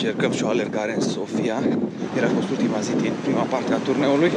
Încercăm și o alergare în Sofia. Era fost ultima zi din prima parte a turneului.